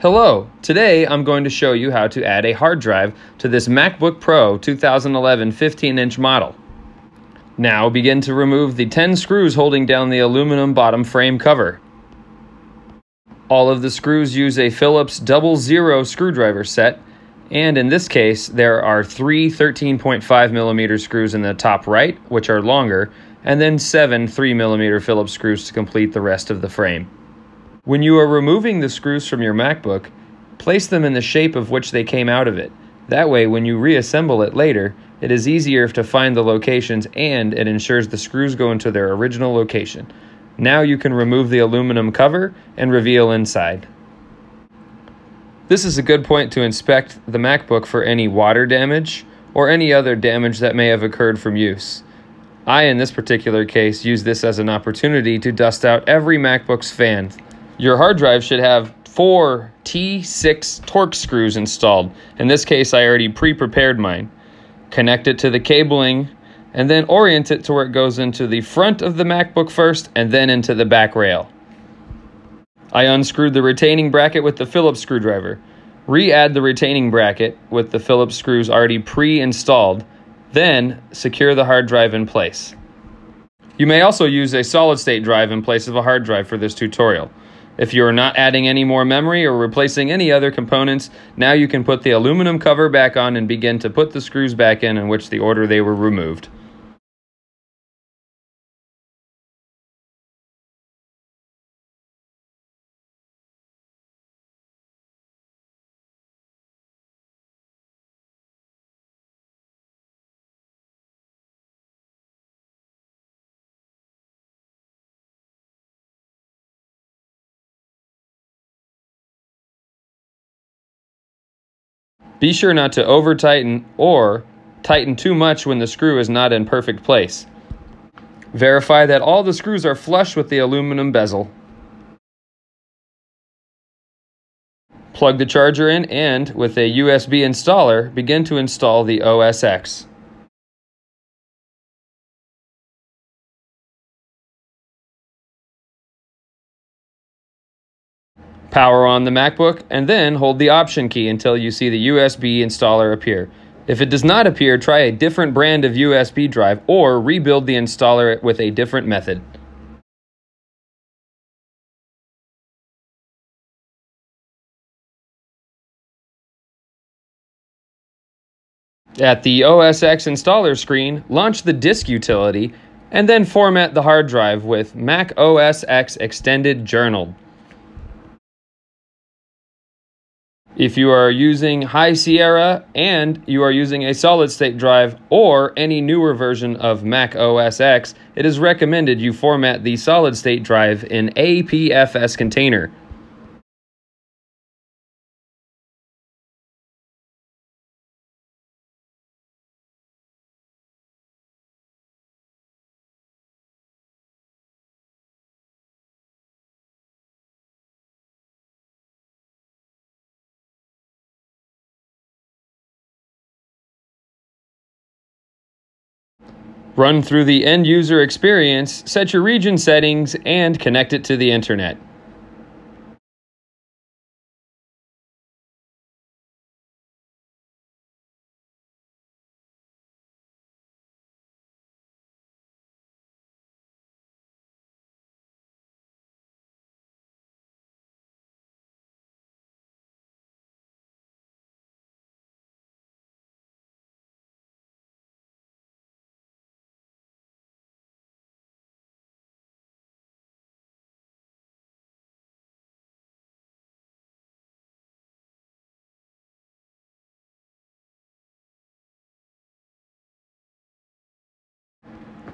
Hello, today I'm going to show you how to add a hard drive to this MacBook Pro 2011 15-inch model. Now begin to remove the 10 screws holding down the aluminum bottom frame cover. All of the screws use a Phillips double zero screwdriver set, and in this case there are three 13.5 millimeter screws in the top right, which are longer, and then seven 3 millimeter Phillips screws to complete the rest of the frame. When you are removing the screws from your MacBook, place them in the shape of which they came out of it. That way, when you reassemble it later, it is easier to find the locations and it ensures the screws go into their original location. Now you can remove the aluminum cover and reveal inside. This is a good point to inspect the MacBook for any water damage or any other damage that may have occurred from use. I, in this particular case, use this as an opportunity to dust out every MacBook's fans your hard drive should have four T6 Torx screws installed. In this case, I already pre-prepared mine. Connect it to the cabling and then orient it to where it goes into the front of the MacBook first and then into the back rail. I unscrewed the retaining bracket with the Phillips screwdriver. Re-add the retaining bracket with the Phillips screws already pre-installed, then secure the hard drive in place. You may also use a solid-state drive in place of a hard drive for this tutorial. If you are not adding any more memory or replacing any other components, now you can put the aluminum cover back on and begin to put the screws back in in which the order they were removed. Be sure not to over tighten or tighten too much when the screw is not in perfect place. Verify that all the screws are flush with the aluminum bezel. Plug the charger in and, with a USB installer, begin to install the OS X. Power on the MacBook, and then hold the Option key until you see the USB installer appear. If it does not appear, try a different brand of USB drive or rebuild the installer with a different method. At the OS X installer screen, launch the disk utility and then format the hard drive with Mac OS X Extended Journal. If you are using High Sierra and you are using a solid state drive or any newer version of Mac OS X, it is recommended you format the solid state drive in APFS container. Run through the end user experience, set your region settings, and connect it to the internet.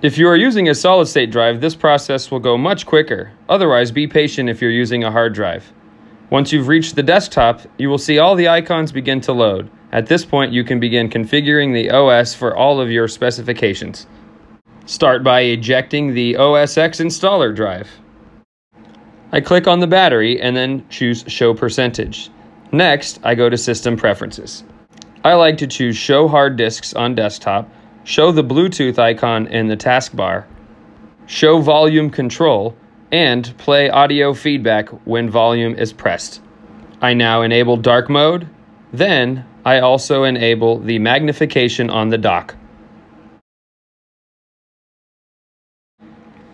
If you are using a solid state drive, this process will go much quicker. Otherwise, be patient if you're using a hard drive. Once you've reached the desktop, you will see all the icons begin to load. At this point, you can begin configuring the OS for all of your specifications. Start by ejecting the OS X installer drive. I click on the battery and then choose Show Percentage. Next, I go to System Preferences. I like to choose Show Hard Disks on desktop show the Bluetooth icon in the taskbar, show volume control, and play audio feedback when volume is pressed. I now enable dark mode. Then I also enable the magnification on the dock.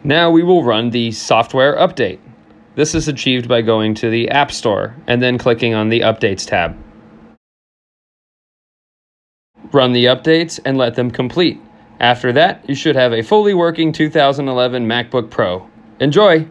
Now we will run the software update. This is achieved by going to the App Store and then clicking on the Updates tab. Run the updates and let them complete. After that, you should have a fully working 2011 MacBook Pro. Enjoy!